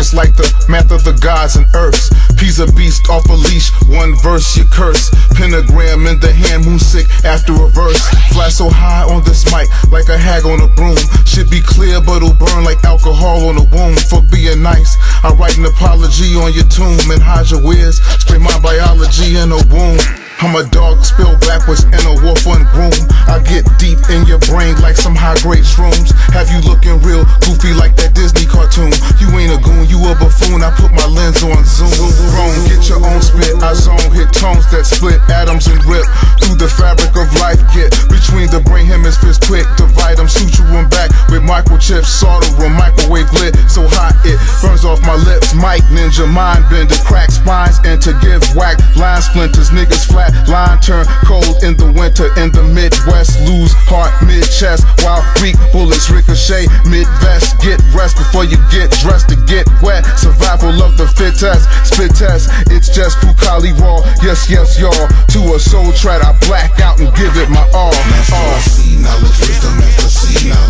focus like the math of the gods and earths. P's a beast off a leash, one verse you curse. Pentagram in the hand, moon sick after a verse. Fly so high on this mic, like a hag on a broom. Should be clear, but it'll burn like alcohol on a womb. For being nice, I write an apology on your tomb and hide your whiz. Spray my biology in a womb. I'm a dog spilled backwards and a wolf ungroomed. I get in your brain like some high grade shrooms. Have you looking real goofy like that Disney cartoon? You ain't a goon, you a buffoon. I put my lens brain quick. Divide them, suture them back with microchips. Solder them, microwave lit so hot it burns off my lips. Mike Ninja mind bender, crack spines and to give whack line splinters. Niggas flat line turn cold in the winter in the Midwest. Lose heart mid chest weak bullets ricochet mid vest. Get rest before you get dressed to get wet. Survival of the fittest. Spit test, it's just Pucali Raw. Yes, yes, y'all. To a soul trat, I black out and give it my all. All. knowledge, wisdom, master,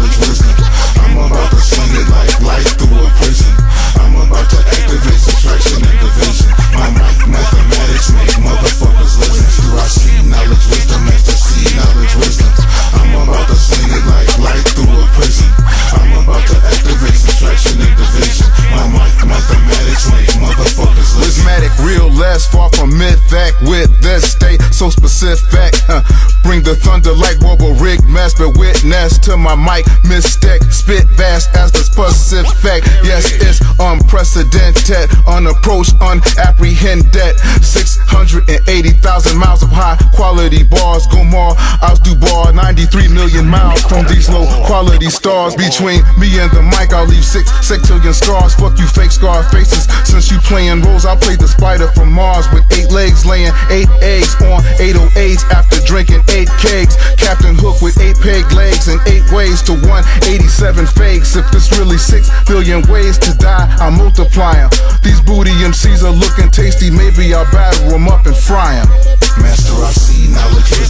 so specific. Uh, bring the thunder like Bobo Rig but witness to my mic mistake. Spit vast as the specific. Yes, it's unprecedented, unapproached, unapprehended. 680,000 miles of high quality bars. Go more, outdo bar 93 million miles from these low quality stars. Between me and the mic, I'll leave six scars. Fuck you, fake scar faces. Since you playing roles, I'll play the spider from Mars with eight legs, laying eight eggs on 808s after drinking eight kegs. Captain Hook with eight peg legs and eight ways to 187 fakes. If there's really six billion ways to die, I multiply 'em. These booty MCs are looking tasty, maybe I'll batter 'em up and fry 'em. Master, I see master,